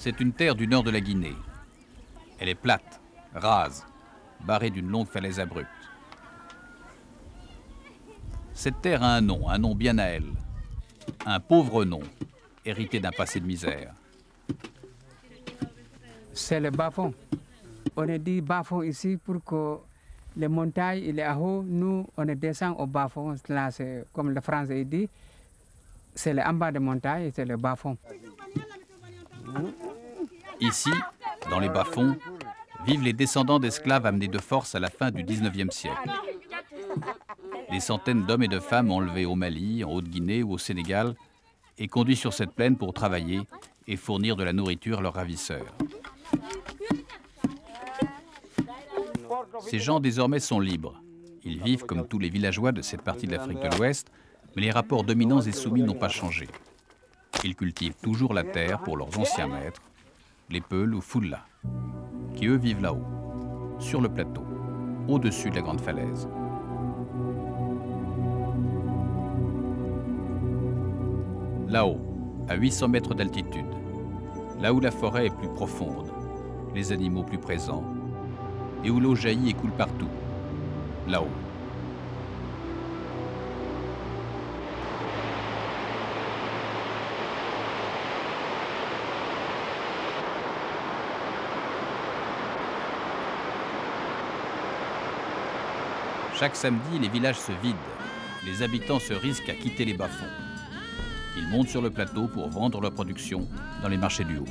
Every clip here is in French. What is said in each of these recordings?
C'est une terre du nord de la Guinée. Elle est plate, rase, barrée d'une longue falaise abrupte. Cette terre a un nom, un nom bien à elle. Un pauvre nom, hérité d'un passé de misère. C'est le bas-fond. On est dit bas-fond ici pour que les montagnes et les hauts, nous, on descend au bas-fond. Là, c'est comme le français dit, c'est le en bas des montagnes et c'est le bas-fond. Ici, dans les bas-fonds, vivent les descendants d'esclaves amenés de force à la fin du 19e siècle. Des centaines d'hommes et de femmes enlevés au Mali, en Haute-Guinée ou au Sénégal et conduits sur cette plaine pour travailler et fournir de la nourriture à leurs ravisseurs. Ces gens désormais sont libres. Ils vivent comme tous les villageois de cette partie de l'Afrique de l'Ouest, mais les rapports dominants et soumis n'ont pas changé. Ils cultivent toujours la terre pour leurs anciens maîtres, les Peuls ou Fulla, qui eux vivent là-haut, sur le plateau, au-dessus de la grande falaise. Là-haut, à 800 mètres d'altitude, là où la forêt est plus profonde, les animaux plus présents, et où l'eau jaillit et coule partout, là-haut. Chaque samedi, les villages se vident. Les habitants se risquent à quitter les bas-fonds. Ils montent sur le plateau pour vendre leur production dans les marchés du haut.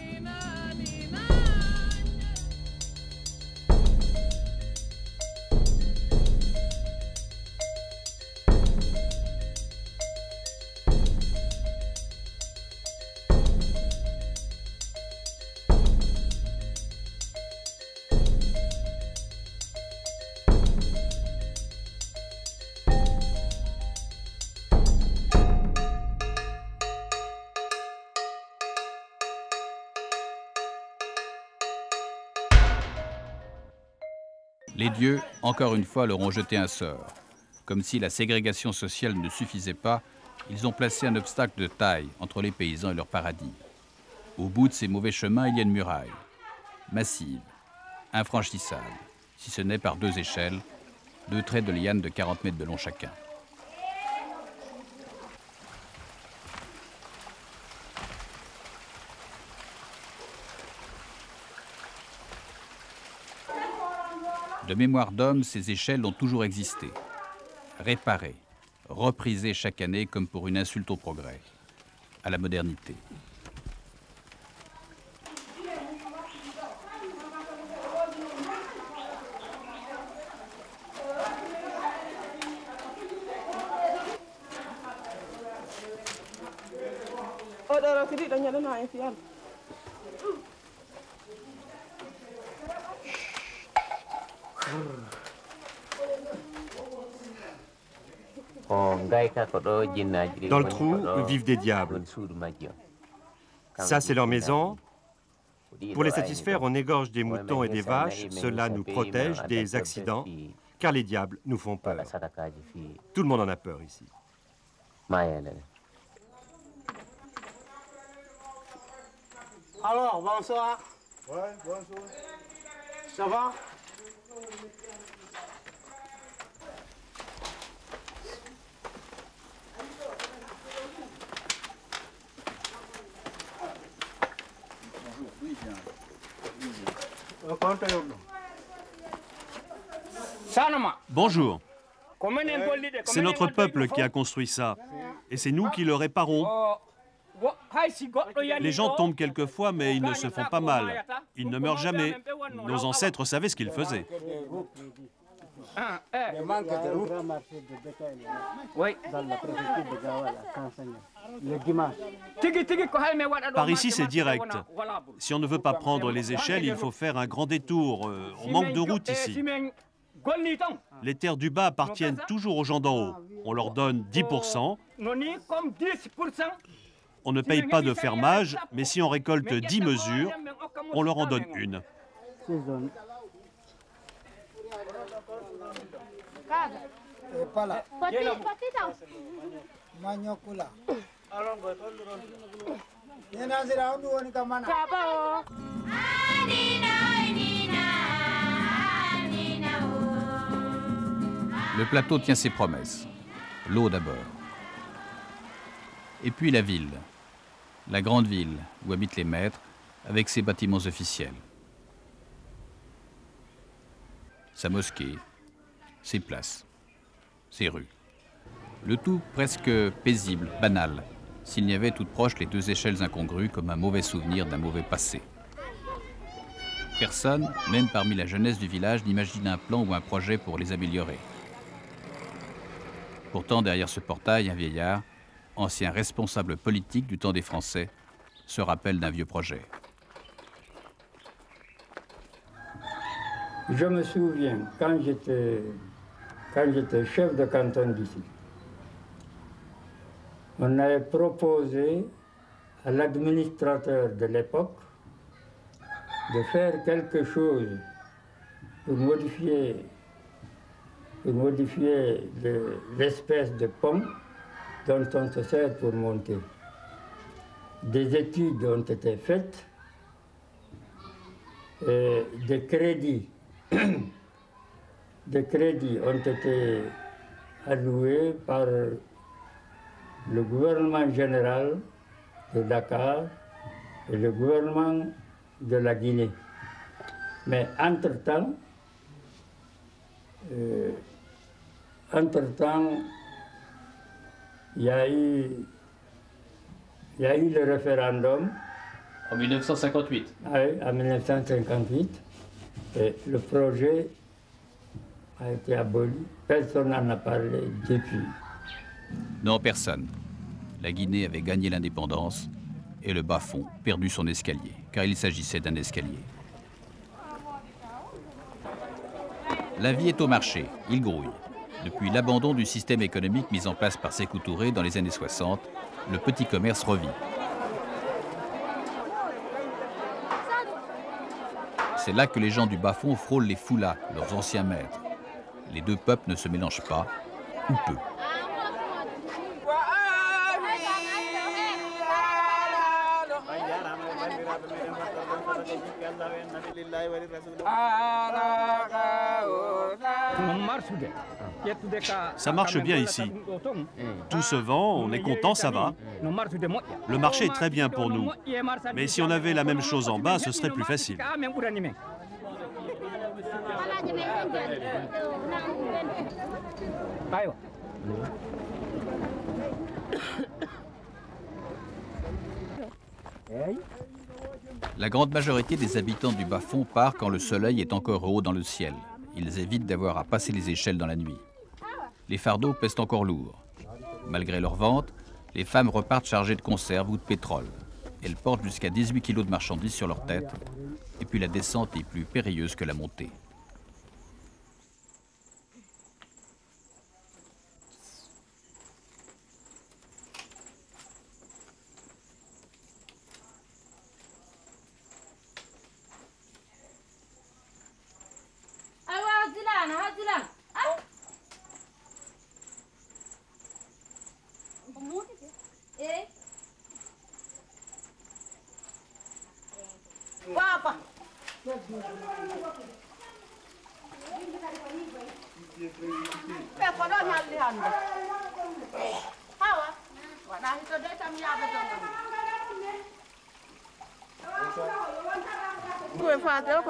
Les dieux, encore une fois, leur ont jeté un sort. Comme si la ségrégation sociale ne suffisait pas, ils ont placé un obstacle de taille entre les paysans et leur paradis. Au bout de ces mauvais chemins, il y a une muraille, massive, infranchissable, si ce n'est par deux échelles, deux traits de liane de 40 mètres de long chacun. De mémoire d'homme, ces échelles ont toujours existé. Réparées, reprisées chaque année comme pour une insulte au progrès, à la modernité. Dans le trou vivent des diables. Ça, c'est leur maison. Pour les satisfaire, on égorge des moutons et des vaches. Cela nous protège des accidents, car les diables nous font peur. Tout le monde en a peur ici. Alors, bonsoir. Ouais, bonjour. Ça va? Bonjour. C'est notre peuple qui a construit ça. Et c'est nous qui le réparons. Les gens tombent quelquefois, mais ils ne se font pas mal. Ils ne meurent jamais. Nos ancêtres savaient ce qu'ils faisaient. Le manque de route Oui. dans la préfecture de Gawala, Kansanya, le dimanche. Par ici, c'est direct. Si on ne veut pas prendre les échelles, il faut faire un grand détour. Euh, on manque de route ici. Les terres du bas appartiennent toujours aux gens d'en haut. On leur donne 10%. On ne paye pas de fermage, mais si on récolte 10 mesures, on leur en donne une. Le plateau tient ses promesses. L'eau d'abord. Et puis la ville. La grande ville où habitent les maîtres avec ses bâtiments officiels. Sa mosquée, ses places, ses rues. Le tout presque paisible, banal, s'il n'y avait toutes proches les deux échelles incongrues comme un mauvais souvenir d'un mauvais passé. Personne, même parmi la jeunesse du village, n'imagine un plan ou un projet pour les améliorer. Pourtant, derrière ce portail, un vieillard, ancien responsable politique du temps des Français, se rappelle d'un vieux projet. Je me souviens, quand j'étais, chef de canton d'ici, on avait proposé à l'administrateur de l'époque de faire quelque chose pour modifier, pour modifier l'espèce de pont dont on se sert pour monter. Des études ont été faites, et des crédits, des crédits ont été alloués par le gouvernement général de Dakar et le gouvernement de la Guinée. Mais entre-temps, euh, entre-temps, il y, a eu, il y a eu le référendum. En 1958 Oui, en 1958. Le projet a été aboli. Personne n'en a parlé depuis. Non, personne. La Guinée avait gagné l'indépendance et le bas-fond perdu son escalier, car il s'agissait d'un escalier. La vie est au marché, il grouille. Depuis l'abandon du système économique mis en place par Sékou Touré dans les années 60, le petit commerce revit. C'est là que les gens du bas-fond frôlent les foulas, leurs anciens maîtres. Les deux peuples ne se mélangent pas, ou peu. Ça marche bien ici. Tout se vend, on est content, ça va. Le marché est très bien pour nous. Mais si on avait la même chose en bas, ce serait plus facile. La grande majorité des habitants du bas-fond part quand le soleil est encore haut dans le ciel. Ils évitent d'avoir à passer les échelles dans la nuit. Les fardeaux pèsent encore lourd. Malgré leur vente, les femmes repartent chargées de conserves ou de pétrole. Elles portent jusqu'à 18 kilos de marchandises sur leur tête. Et puis la descente est plus périlleuse que la montée.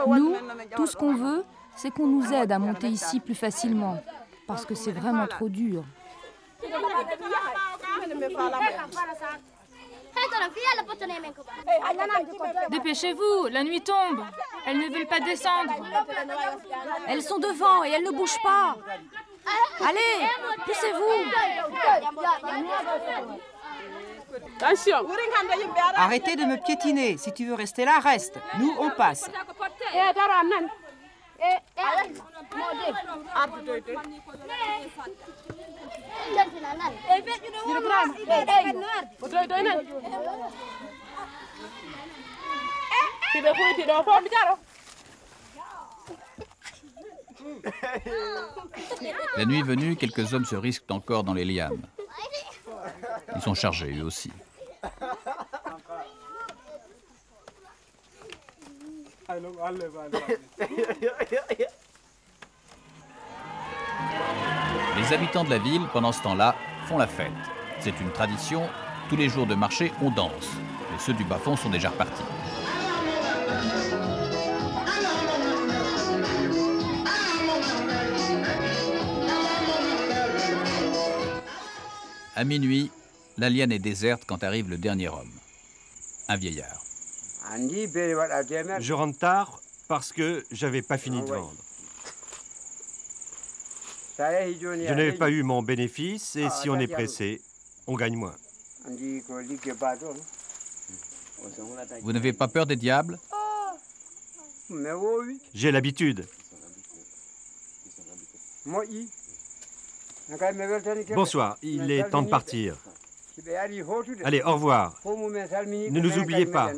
Nous, tout ce qu'on veut, c'est qu'on nous aide à monter ici plus facilement, parce que c'est vraiment trop dur. Dépêchez-vous, la nuit tombe. Elles ne veulent pas descendre. Elles sont devant et elles ne bougent pas. Allez, poussez-vous. Arrêtez de me piétiner. Si tu veux rester là, reste. Nous, on passe. La nuit venue, quelques hommes se risquent encore dans les lianes. Ils sont chargés eux aussi. Les habitants de la ville, pendant ce temps-là, font la fête. C'est une tradition, tous les jours de marché, on danse. Mais ceux du bas-fond sont déjà repartis. À minuit, la liane est déserte quand arrive le dernier homme, un vieillard. Je rentre tard parce que j'avais pas fini de vendre. Je n'avais pas eu mon bénéfice et si on est pressé, on gagne moins. Vous n'avez pas peur des diables? J'ai l'habitude. Bonsoir, il est temps de partir. Allez, au revoir. Ne nous oubliez pas.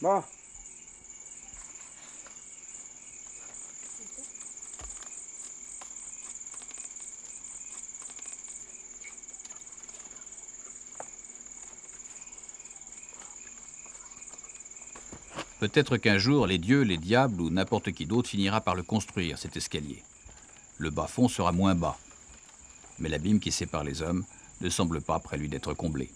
Bon. Peut-être qu'un jour, les dieux, les diables ou n'importe qui d'autre finira par le construire, cet escalier. Le bas-fond sera moins bas. Mais l'abîme qui sépare les hommes ne semble pas près lui d'être comblé.